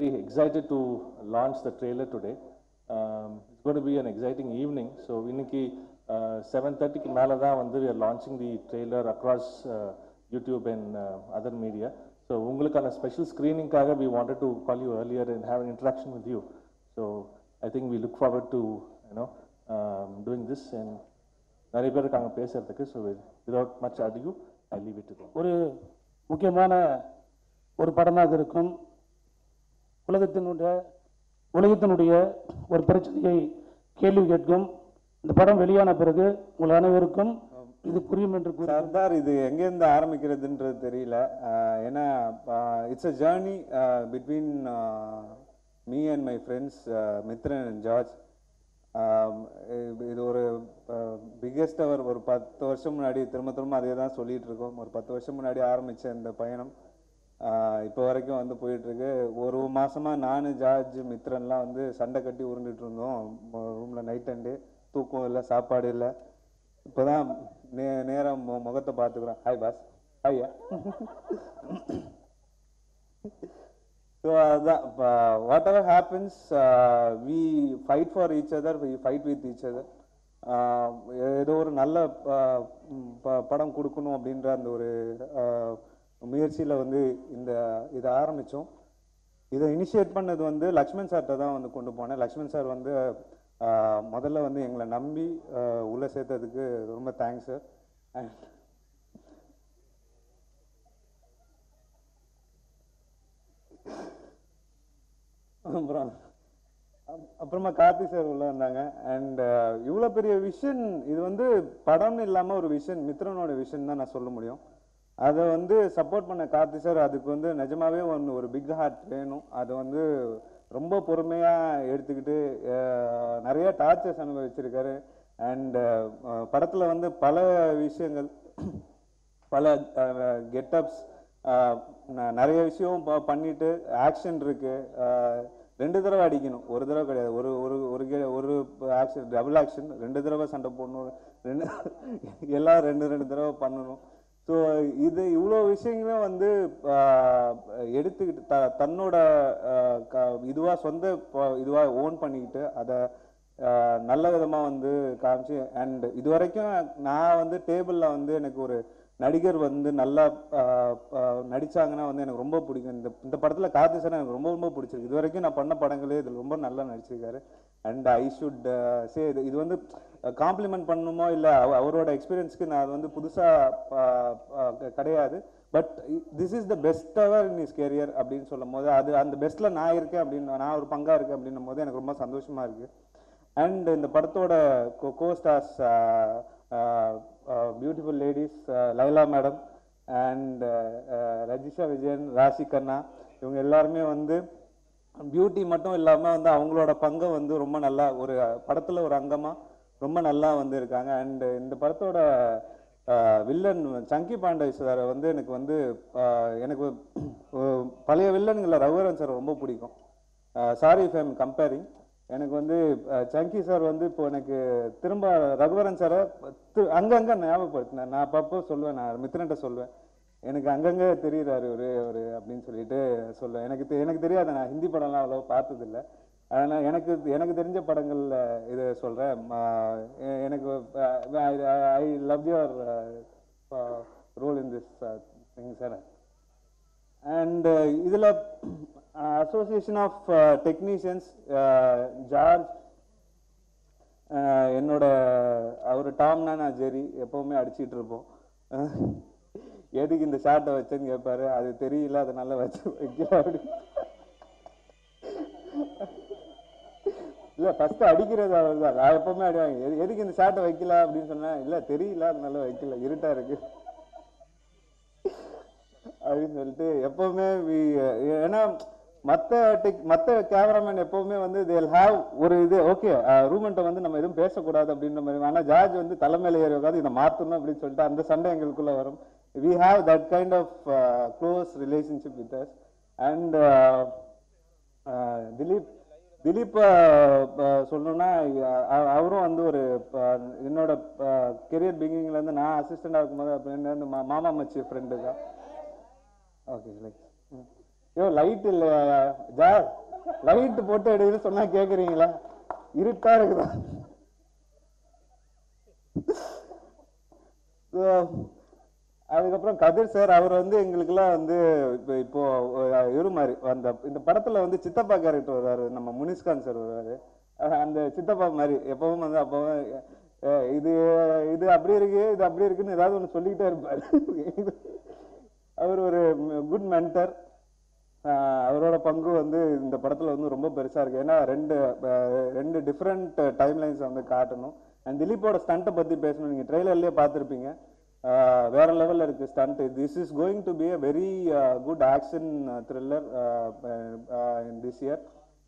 very excited to launch the trailer today. Um, it's going to be an exciting evening. So இன்னைக்கு seven தேர்ட்டிக்கு மேலே தான் வந்து we are launching the trailer across uh, YouTube and uh, other media. So உங்களுக்கான special ஸ்க்ரீனிங்காக we wanted to call you earlier and have an interaction with you. So I think we look forward to you know um, doing this and நிறைய பேர் இருக்காங்க பேசுறதுக்கு so without much ado I leave it to them. ஒரு முக்கியமான ஒரு படமாக இது இருக்கும் உலகத்தினுடைய உலகத்தினுடைய ஒரு பிரச்சனையை கேள்வி கேட்கும். இந்த படம் வெளியான பிறகு உங்கள் அனைவருக்கும் இது புரியும் என்று கூறி சர்தார் இது எங்கேருந்து ஆரம்பிக்கிறதுன்றது தெரியல. ஏன்னா it's a journey between me and my friends Mithran and George. இது ஒரு பிக்கெஸ்ட் அவர் ஒரு பத்து வருஷம் முன்னாடி திரும்ப திரும்ப அதே தான் சொல்லிகிட்டு இருக்கோம். ஒரு பத்து வருஷம் முன்னாடி ஆரம்பித்த இந்த பயணம். இப்போ வரைக்கும் வந்து போயிட்டுருக்கு. ஒரு மாதமாக நான் ஜார்ஜ் மித்ரன்லாம் வந்து சண்டை கட்டி உருண்டுட்டு இருந்தோம். ரூமில் நைட் அண்டு தூக்கம் இல்லை சாப்பாடு இல்லை. இப்போ தான் நே நேரம் மு- முகத்தை பார்த்துக்குறோம். ஹாய் பாஸ் ஹாய்யா ஸோ அதுதான் whatever happens we fight for each other we fight with each other ஏதோ ஒரு நல்ல ப- படம் கொடுக்கணும் அப்படின்ற அந்த ஒரு முயற்சியில் வந்து இந்த இதை ஆரம்பித்தோம் இதை இனிஷியேட் பண்ணது வந்து லக்ஷ்மண் சார்கிட்ட தான் வந்து கொண்டு போனேன். லக்ஷ்மண் சார் வந்து முதல்ல வந்து எங்களை நம்பி உள்ளே சேர்த்ததுக்கு ரொம்ப தேங்க்ஸ் சார் அண்ட் அப்புறம் அப்- அப்புறமா கார்த்தி சார் உள்ள வந்தாங்க. அண்ட் இவ்வளோ பெரிய விஷன் இது வந்து படம்னு இல்லாமல் ஒரு விஷன் மித்ரனோட விஷன் தான் நான் சொல்ல முடியும். அதை வந்து சப்போர்ட் பண்ண கார்த்தி சார் அதுக்கு வந்து நிஜமாவே ஒன்று ஒரு பிக் ஹார்ட் வேணும். அதை வந்து ரொம்ப பொறுமையாக எடுத்துக்கிட்டு நிறைய டார்ச்சர்ஸ் அனுபவிச்சிருக்காரு. அண்டு படத்தில் வந்து பல விஷயங்கள் பல கெட்டப்ஸ் நிறைய விஷயம் ப- பண்ணிட்டு ஆக்ஷன் இருக்குது ரெண்டு தடவை அடிக்கணும். ஒரு தடவை கிடையாது. ஒரு ஒரு ஒரு ge- ஒரு ஆக்ஷன் டபுள் ஆக்ஷன் ரெண்டு தடவை சண்டை போடணும். ரெண்டு எல்லாம் ரெண்டு ரெண்டு தடவை பண்ணணும். ஸோ இது இவ்வளோ விஷயங்களும் வந்து எடுத்துக்கிட்டு த தன்னோட க- இதுவாக சொந்த இதுவாக ஓன் பண்ணிக்கிட்டு அதை நல்ல விதமாக வந்து காமிச்சு அண்ட் இது வரைக்கும் நான் வந்து டேபிளில் வந்து எனக்கு ஒரு நடிகர் வந்து நல்லா நடித்தாங்கன்னா வந்து எனக்கு ரொம்ப பிடிக்கும். இந்த இந்த படத்தில் கார்த்தி சார் எனக்கு ரொம்ப ரொம்ப பிடிச்சிருக்கு. இது வரைக்கும் நான் பண்ண படங்களே இதில் ரொம்ப நல்லா நடிச்சிருக்காரு. அண்ட் ஐ ஷுட் சே இது இது வந்து காம்ப்ளிமெண்ட் பண்ணணுமோ இல்லை அவரோட எக்ஸ்பீரியன்ஸ்க்கு நான் அது வந்து புதுசாக கிடையாது. But this is the best hour in his career அப்படின்னு சொல்லும் போது அது அந்த பெஸ்ட்டில் நான் இருக்கேன் அப்படின்னு நான் ஒரு பங்காக இருக்கேன் அப்படின்னும் போது எனக்கு ரொம்ப சந்தோஷமாக இருக்குது அண்ட் இந்த படத்தோட co stars beautiful ladies Laila madam and Rajisha Vijayan Raashi Khanna இவங்க எல்லாருமே வந்து பியூட்டி மட்டும் இல்லாமல் வந்து அவங்களோட பங்கை வந்து ரொம்ப நல்லா ஒரு படத்தில் ஒரு அங்கமாக ரொம்ப நல்லா வந்து இருக்காங்க. அண்டு இந்த படத்தோட uh, villain Chunky Pandey sir வந்து எனக்கு வந்து uh, எனக்கு பழைய வில்லன்களில் ரகுவரன் சார் ரொம்ப பிடிக்கும். சாரி ஃபேம் கம்பேரிங் எனக்கு வந்து சங்கி சார் வந்து இப்போ எனக்கு திரும்ப ரகுவரன் சாரை அங்கங்கே அங்கங்க ஞாபகப்படுத்தினேன் நான் அப்பப்போ சொல்லுவேன் நான் மித்திரன்ட்ட சொல்லுவேன். எனக்கு அங்கங்கே தெரியுறாரு ஒரு ஒரு அப்படின்னு சொல்லிட்டு சொல்லுவேன். எனக்கு தெ- எனக்கு தெரியாது நான் ஹிந்தி படம்லாம் அவ்வளோ பார்த்ததில்ல. அதனால் எனக்கு எனக்கு தெரிஞ்ச படங்களில் இதை சொல்கிறேன் எனக்கு I love your role in this thing sir. And இதில் அசோசியேஷன் ஆஃப் டெக்னீஷியன்ஸ் ஜார்ஜ் என்னோட அவர் டாம்னா நான் ஜெரி எப்பவுமே அடிச்சிட்டு இருப்போம். எதுக்கு இந்த ஷார்ட்டை வச்சேன்னு கேட்பாரு அது தெரியல அதனால வச்சு வைக்கல அப்படி இல்லை ஃபஸ்ட்டு அடிக்கிறது அவர் தான் நான் எப்பவுமே அடிவாங்க. எது- எதுக்கு இந்த ஷார்ட்டை வைக்கல அப்படின்னு சொன்னேன் இல்லை தெரியல அதனால வைக்கல. இருட்டாக இருக்கு. அப்படின்னு சொல்லிட்டு எப்பவுமே ஏன்னா மற்ற டெக் மற்ற கேமராமேன் எப்பவுமே வந்து தேல் ஹாவ் ஒரு இது ஓகே ரூமெண்ட்டை வந்து நம்ம எதுவும் பேசக்கூடாது அப்படின்ற மாதிரி ஆனால் ஜார்ஜ் வந்து தலைமையில் ஏறி உட்காந்து இதை மாற்றணும் அப்படின்னு சொல்லிட்டு அந்த சண்டை எங்களுக்குள்ள வரும். We have that kind of close relationship with us and Dileep Dileep சொல்லணும்னா அவரும் வந்து ஒரு என்னோட கெரியர் பிகினிங்லேருந்து நான் அசிஸ்டண்டாக இருக்கும்போது அப்படின்னு மா- மாமா மச்சி ஃப்ரெண்டு தான். ஓகே லைக் ஐயோ லைட் இல்லையா ஜா லைட் போட்டு எடுன்னு சொன்னா கேக்குறீங்களா? இருட்டா இருக்குதா? அதுக்கப்புறம் கதிர் சார் அவர் வந்து எங்களுக்கெல்லாம் வந்து இப்போ இப்போ இவரு மாதிரி அந்த இந்த படத்தில் வந்து சித்தப்பா கேரக்டர் வருவார் நம்ம முனிஷ்காந்த் சார் வருவார். அந்த சித்தப்பா மாதிரி எப்பவும் வந்து அப்போ இது இது அப்படி இருக்கு இது அப்படி இருக்குன்னு ஏதாவது ஒன்று சொல்லிக்கிட்டே இருப்பார். அவர் ஒரு குட் மென்டர் அவரோட பங்கு வந்து இந்த படத்தில் வந்து ரொம்ப பெருசாக இருக்குது ஏன்னா ரெண்டு ரெண்டு டிஃப்ரெண்ட் டைம்லைன்ஸ் வந்து காட்டணும். அண்ட் திலீப்போட ஸ்டண்ட்டை பற்றி பேசணும். நீங்கள் ட்ரெய்லர்லேயே பார்த்துருப்பீங்க. வேற லெவலில் இருக்குது stunt this is going to be a very good action thriller in this year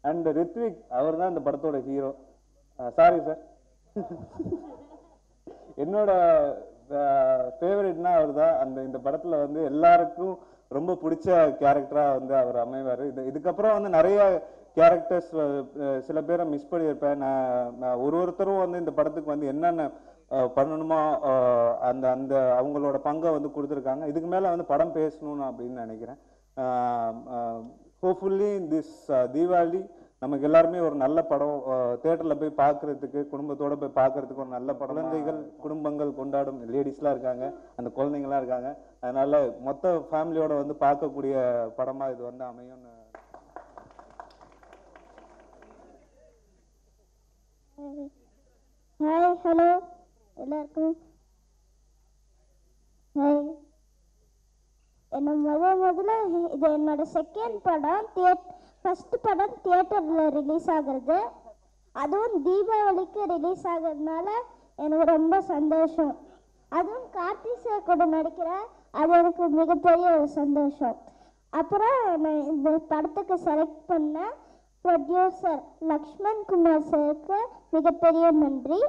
and Rithvik அவர் தான் இந்த படத்தோட ஹீரோ சாரி சார் என்னோட ஃபேவரெட்னா அவர் தான் அந்த இந்த படத்தில் வந்து எல்லாருக்கும் ரொம்ப பிடிச்ச கேரக்டராக வந்து அவர் அமைவார். இது இதுக்கப்புறம் வந்து நிறைய கேரக்டர்ஸ் சில பேரை மிஸ் பண்ணியிருப்பேன். நான் ஒரு ஒருத்தரும் வந்து இந்த படத்துக்கு வந்து என்னென்ன பண்ணணுமோ அந்த அந்த அவங்களோட பங்கை வந்து கொடுத்துருக்காங்க. இதுக்கு மேலே வந்து படம் பேசணும்னு அப்படின்னு நினைக்கிறேன். ஹோப்ஃபுல்லி திஸ் தீபாவளி நமக்கு எல்லாருமே ஒரு நல்ல படம் தேட்டரில் போய் பார்க்கறதுக்கு குடும்பத்தோட போய் பார்க்கறதுக்கு ஒரு நல்ல படம். குழந்தைகள் குடும்பங்கள் கொண்டாடும் லேடிஸ்லாம் இருக்காங்க அந்த குழந்தைங்களாம் இருக்காங்க. அதனால மொத்த ஃபேமிலியோட வந்து பார்க்கக்கூடிய படமா இது வந்து அமையும்னு. ஹாய் ஹலோ எல்லாருக்கும். ஹாய் என்ன முத முதல்ல இது என்னோட செகண்ட் படம் தியேட் ஃபஸ்ட்டு படம் தியேட்டரில் ரிலீஸ் ஆகுறது. அதுவும் தீபாவளிக்கு ரிலீஸ் ஆகிறதுனால எனக்கு ரொம்ப சந்தோஷம். அதுவும் கார்த்தி சார் கூட நடிக்கிற அது எனக்கு மிகப்பெரிய ஒரு சந்தோஷம். அப்புறம் நான் இந்த படத்துக்கு செலக்ட் பண்ண ப்ரொடியூசர் லக்ஷ்மண் குமார் சாருக்கு மிகப்பெரிய நன்றி.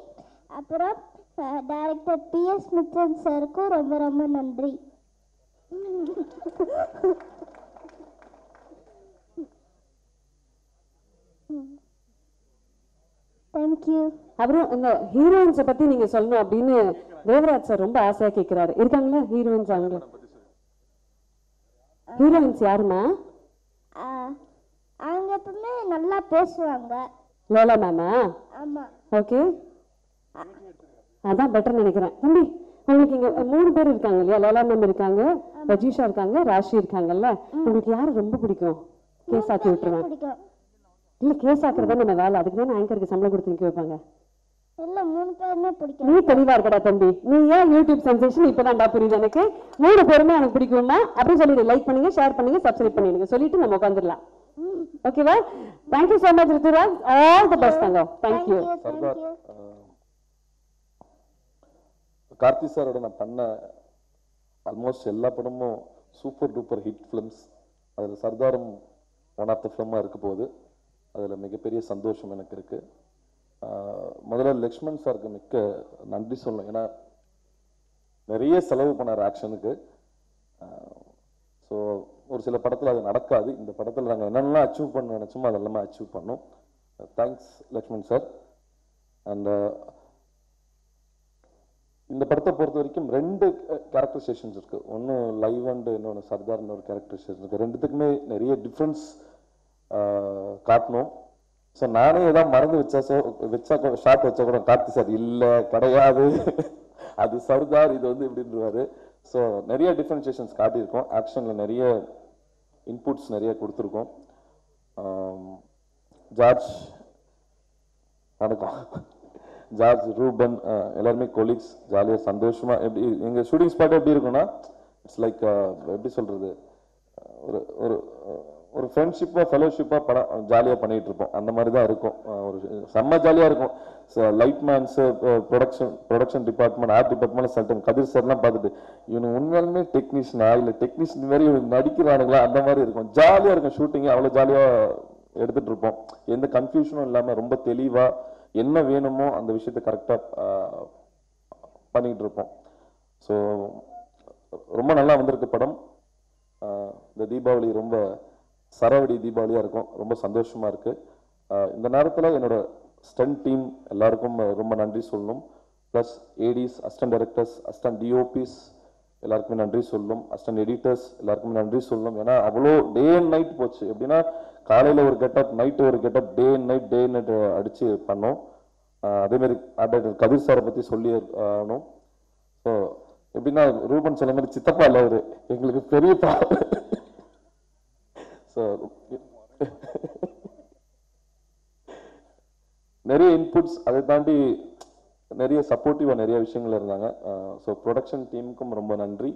அப்புறம் டைரக்டர் பி எஸ் மித்ரன் சாருக்கும் ரொம்ப ரொம்ப நன்றி. தேங்க்யூ அப்புறம் இந்த ஹீரோயின்ஸை பத்தி நீங்க சொல்லணும் அப்படின்னு தேவராஜ் சார் ரொம்ப ஆசையா கேக்குறாரு. இருக்காங்களா ஹீரோயின்ஸ் அவங்க ஹீரோயின்ஸ் யாருமா அவங்க எப்பவுமே நல்லா பேசுவாங்க. லோலா மேமா ஆமாம் ஓகே அதான் பெட்டர் நினைக்கிறேன். தம்பி உங்களுக்கு இங்க மூணு பேர் இருக்காங்க இல்லையா? லோலா மேம் இருக்காங்க ரஜிஷா இருக்காங்க ராஷி இருக்காங்கல்ல? உங்களுக்கு யாரு ரொம்ப பிடிக்கும்? கேஸ் ஆக்கி விட்டுருவேன். இல்ல கேஸ் ஆக்குறதா நம்ம வேலை? அதுக்கு தான் ஆங்கருக்கு சம்பளம் கொடுத்து நிக்க வைப்பாங்க. இல்லை மூணு பேருமே பிடிக்கும் நீ தெளிவா இருக்கடா தம்பி. நீ ஏன் யூடியூப் சென்சேஷன் இப்பதான்டா புரியுது எனக்கு? மூணு பேருமே எனக்கு பிடிக்கும்னா அப்படின்னு சொல்லிடு. லைக் பண்ணுங்க ஷேர் பண்ணுங்க சப்ஸ்கிரைப் பண்ணிடுங்க. சொல்லிட்டு நம்ம உட்காந்துடலாம் ஓகேவா thank you so much Rituraj. All the best Thangam. Thank you Karthi சாரோட நான் பண்ண ஆல்மோஸ்ட் எல்லா படமும் சூப்பர் டூப்பர் ஹிட் ஃபிலிம்ஸ் அதில் சர்தாரும் ஒன் ஆஃப் த ஃபிலிமாக இருக்க போகுது. அதில் மிகப்பெரிய சந்தோஷம் எனக்கு இருக்குது முதல்ல லக்ஷ்மண் சாருக்கு மிக்க நன்றி சொல்லணும். ஏன்னா நிறைய செலவு பண்ணார் ஆக்ஷனுக்கு. ஸோ ஒரு சில படத்தில் அது நடக்காது. இந்த படத்தில் நாங்கள் என்னென்னலாம் அச்சீவ் பண்ண நினச்சோமோ அதெல்லாமே அச்சீவ் பண்ணோம். Thanks Lakshman sir. அண்ட் இந்த படத்தை பொறுத்த வரைக்கும் ரெண்டு கேரக்டரைசேஷன்ஸ் இருக்குது ஒன்று லைவ் அண்டு இன்னொன்று சர்தார்னு ஒரு கேரக்டரைசேஷன் இருக்குது ரெண்டுத்துக்குமே நிறைய டிஃப்ரென்ஸ் காட்டணும். ஸோ நானே ஏதாவது மறந்து வச்சா சோ வச்சா ஷார்ட் வச்சா கூட கார்த்தி சார் இல்லை கிடையாது. அது சர்தார் இது வந்து இப்படின்றவாரு ஸோ நிறைய டிஃப்ரென்சியேஷன்ஸ் காட்டியிருக்கோம். ஆக்ஷனில் நிறைய இன்புட்ஸ் நிறைய கொடுத்துருக்கோம். ஜார்ஜ் வணக்கம். ஜார்ஜ் ரூபன் எல்லாருமே கொலீக்ஸ் ஜாலியாக சந்தோஷமாக எப்படி எங்கள் ஷூட்டிங் ஸ்பாட் எப்படி இருக்கும்னா இட்ஸ் லைக் எப்படி சொல்கிறது ஒரு ஒரு ஒரு ஃப்ரெண்ட்ஷிப்பாக ஃபெலோஷிப்பாக படம் ஜாலியாக பண்ணிகிட்டு இருப்போம் அந்த மாதிரி தான் இருக்கும் ஒரு செம்ம ஜாலியாக இருக்கும். Light men's production production department art department சொல்லிட்டு கதிர் சார்லாம் பார்த்துட்டு இவனு உண்மையாலுமே டெக்னீஷியனா இல்லை டெக்னீஷியன் மாதிரி இவனுக்கு நடிக்கிறானுங்களா? அந்த மாதிரி இருக்கும். ஜாலியாக இருக்கும் ஷூட்டிங் அவ்வளோ ஜாலியாக எடுத்துகிட்டு இருப்போம் எந்த கன்ஃபியூஷனும் இல்லாமல் ரொம்ப தெளிவாக என்ன வேணுமோ அந்த விஷயத்த கரெக்டாக பண்ணிக்கிட்டு இருப்போம் ஸோ ரொம்ப நல்லா வந்திருக்கு படம். இந்த தீபாவளி ரொம்ப சரவடி தீபாவளியாக இருக்கும். ரொம்ப சந்தோஷமாக இருக்குது இந்த நேரத்தில் என்னோட ஸ்டன்ட் டீம் எல்லாருக்கும் ரொம்ப நன்றி சொல்லணும். Plus ADs assistant directors assistant DOPs எல்லாருக்குமே நன்றி சொல்லணும். அஸ்டன்ட் எடிட்டர்ஸ் எல்லாருக்குமே நன்றி சொல்லணும். ஏன்னா அவ்வளோ டே அண்ட் நைட் போச்சு. எப்படின்னா காலையில் ஒரு கெட்டப் நைட்டு ஒரு getup day and night day and night அடித்து பண்ணோம். அதேமாரி அட் ஆர்டர் கதிர் சாரை பற்றி சொல்லி ஆகணும் ஸோ எப்படின்னா ரூபன் சொன்ன மாதிரி சித்தப்பா இல்லை அவர். எங்களுக்கு பெரிய ஸோ நிறைய இன்புட்ஸ் அதை தாண்டி நிறைய சப்போர்ட்டிவாக நிறைய விஷயங்கள் இருந்தாங்க. ஸோ ப்ரொடக்ஷன் டீமுக்கும் ரொம்ப நன்றி.